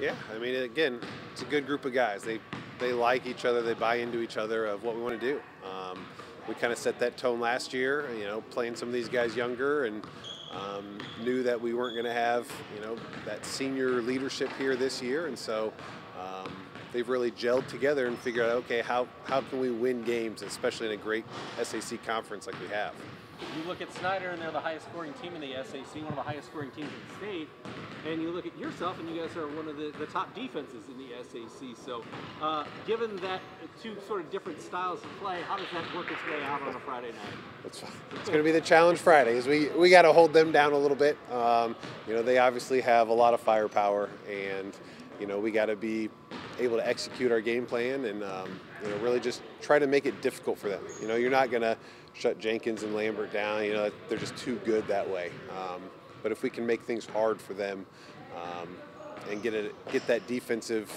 Yeah, I mean, again, it's a good group of guys. They they like each other. They buy into each other of what we want to do. Um, we kind of set that tone last year. You know, playing some of these guys younger and um, knew that we weren't going to have you know that senior leadership here this year, and so. Um, they've really gelled together and figured out, okay, how, how can we win games, especially in a great SAC conference like we have. You look at Snyder, and they're the highest scoring team in the SAC, one of the highest scoring teams in the state. And you look at yourself, and you guys are one of the, the top defenses in the SAC. So, uh, given that two sort of different styles of play, how does that work its way out on a Friday night? It's, it's going to be the challenge Friday. Is we we got to hold them down a little bit. Um, you know, they obviously have a lot of firepower, and you know we got to be able to execute our game plan and um, you know really just try to make it difficult for them. You know, you're not going to shut Jenkins and Lambert down. You know, they're just too good that way. Um, but if we can make things hard for them um, and get it, get that defensive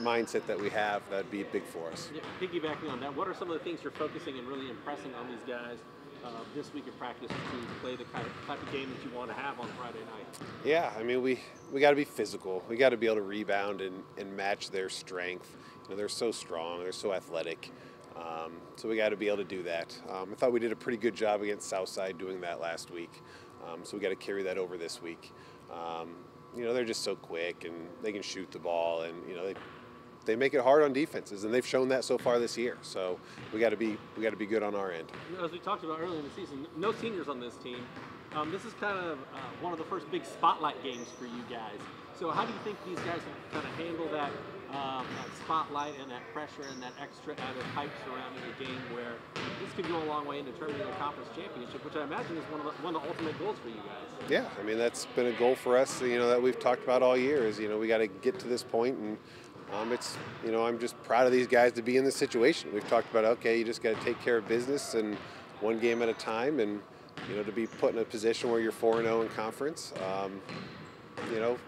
mindset that we have, that'd be big for us. Yeah, piggybacking on that, what are some of the things you're focusing and really impressing on these guys uh, this week of practice to play the kind of type of game that you want to have on Friday night? Yeah, I mean we we got to be physical. We got to be able to rebound and, and match their strength. You know, they're so strong. They're so athletic. Um, so we got to be able to do that. Um, I thought we did a pretty good job against Southside doing that last week. Um, so we got to carry that over this week. Um, you know, they're just so quick and they can shoot the ball and you know they they make it hard on defenses, and they've shown that so far this year. So we got to be we got to be good on our end. As we talked about earlier in the season, no seniors on this team. Um, this is kind of uh, one of the first big spotlight games for you guys. So how do you think these guys kind of handle that, um, that spotlight and that pressure and that extra added hype surrounding the game where this could go a long way in determining the conference championship, which I imagine is one of the, one of the ultimate goals for you guys. Yeah, I mean that's been a goal for us, you know, that we've talked about all year is, you know, we got to get to this point and um, it's, you know, I'm just proud of these guys to be in this situation. We've talked about, okay, you just got to take care of business and one game at a time, and you know, to be put in a position where you're 4 and 0 in conference, um, you know,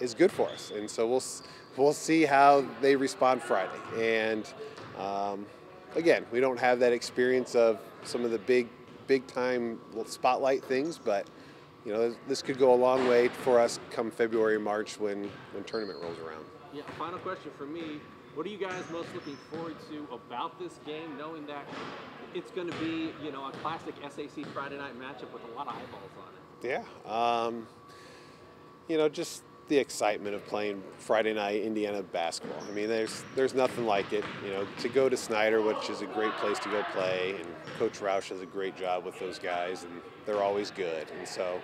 is good for us. And so we'll we'll see how they respond Friday. And um, again, we don't have that experience of some of the big big time spotlight things, but you know, this could go a long way for us come February, March when when tournament rolls around. Yeah, final question for me. What are you guys most looking forward to about this game, knowing that it's going to be, you know, a classic SAC Friday night matchup with a lot of eyeballs on it? Yeah. Um, you know, just the excitement of playing Friday night Indiana basketball. I mean, there's there's nothing like it. You know, to go to Snyder, which is a great place to go play, and Coach Roush does a great job with those guys, and they're always good. And so,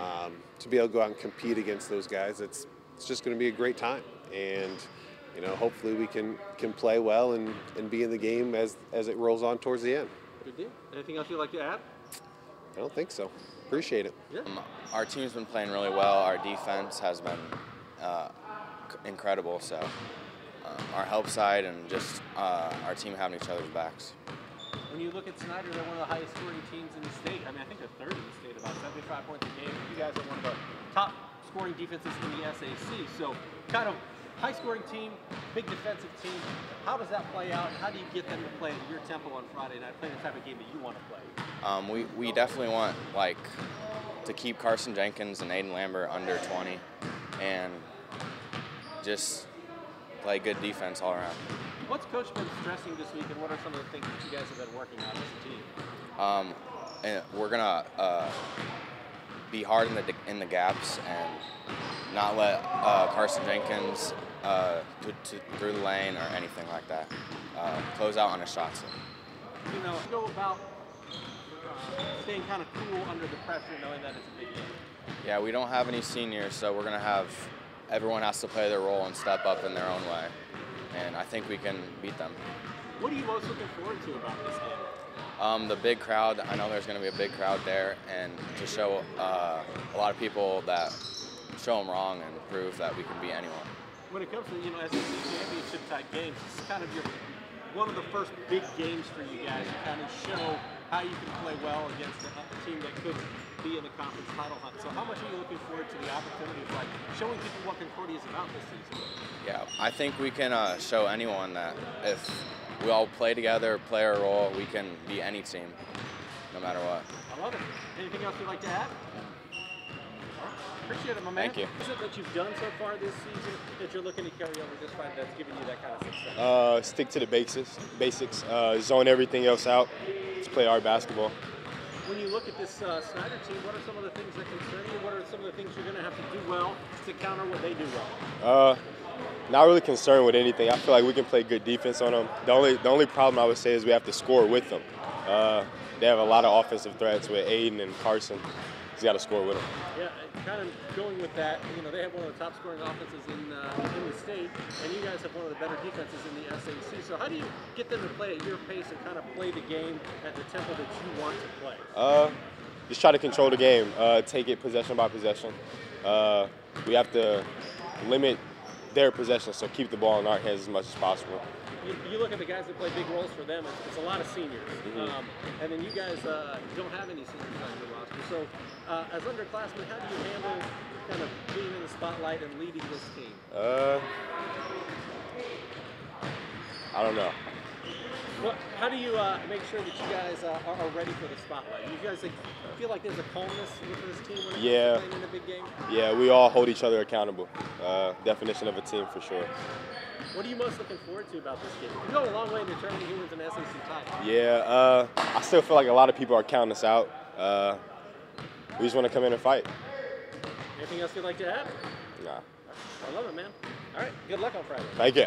um, to be able to go out and compete against those guys, it's it's just going to be a great time and you know hopefully we can can play well and, and be in the game as as it rolls on towards the end. Good deal. Anything else you'd like to add? I don't think so. Appreciate it. Yeah. Um, our team's been playing really well. Our defense has been uh, incredible. So um, our help side and just uh, our team having each other's backs. When you look at Snyder, they're one of the highest scoring teams in the state. I mean, I think they're third in the state, about 75 points a game. You guys are one of the top scoring defenses in the SAC. So kind of high scoring team, big defensive team. How does that play out? How do you get them to play at your tempo on Friday night, play the type of game that you want to play? Um, we, we definitely want like to keep Carson Jenkins and Aiden Lambert under 20 and just play good defense all around. What's coach been stressing this week, and what are some of the things that you guys have been working on as a team? Um, we're gonna uh, be hard in the in the gaps and not let uh, Carson Jenkins uh, to, to, through the lane or anything like that. Uh, close out on his shots. You know, go about uh, staying kind of cool under the pressure, knowing that it's a big game. Yeah, we don't have any seniors, so we're gonna have everyone has to play their role and step up in their own way, and I think we can beat them. What are you most looking forward to about this game? Um, the big crowd, I know there's going to be a big crowd there, and to show uh, a lot of people that show them wrong and prove that we can beat anyone. When it comes to you know SEC championship type games, this is kind of your one of the first big games for you guys to kind of show how you can play well against a, team that could be in the conference title hunt. So how much are you looking forward to the opportunity of like showing people what Concordia is about this season? Yeah, I think we can uh, show anyone that if we all play together, play our role, we can be any team, no matter what. I love it. Anything else you'd like to add? Appreciate it, my man. Thank you. What is it that you've done so far this season that you're looking to carry over this fight that's giving you that kind of success? Uh, stick to the basics. Basics. Uh, zone everything else out. Let's play our basketball. When you look at this uh, Snyder team, what are some of the things that concern you? What are some of the things you're going to have to do well to counter what they do well? Uh, not really concerned with anything. I feel like we can play good defense on them. The only the only problem I would say is we have to score with them. Uh, they have a lot of offensive threats with Aiden and Carson. He's got to score with them. Yeah, kind of going with that, you know, they have one of the top scoring offenses in uh, in the state, and you guys have one of the better defenses in the SAC. So how do you get them to play at your pace and kind of play the game at the tempo that you want to play? Uh, just try to control the game. Uh, take it possession by possession. Uh, we have to limit their possession, so keep the ball in our hands as much as possible. You, you look at the guys that play big roles for them, it's, it's a lot of seniors. Um, and then you guys uh, don't have any seniors on your roster. So, uh, as underclassmen, how do you handle kind of being in the spotlight and leading this team? Uh, I don't know. Well, how do you uh, make sure that you guys uh, are, are ready for the spotlight? You guys like, feel like there's a calmness with this team when it Yeah. comes to playing in a big game? Yeah, we all hold each other accountable. Uh, definition of a team for sure. What are you most looking forward to about this game? You go a long way in determining who wins an SAC title. Yeah, uh, I still feel like a lot of people are counting us out. Uh, we just want to come in and fight. Anything else you'd like to add? Nah. I love it, man. All right, good luck on Friday. Thank you.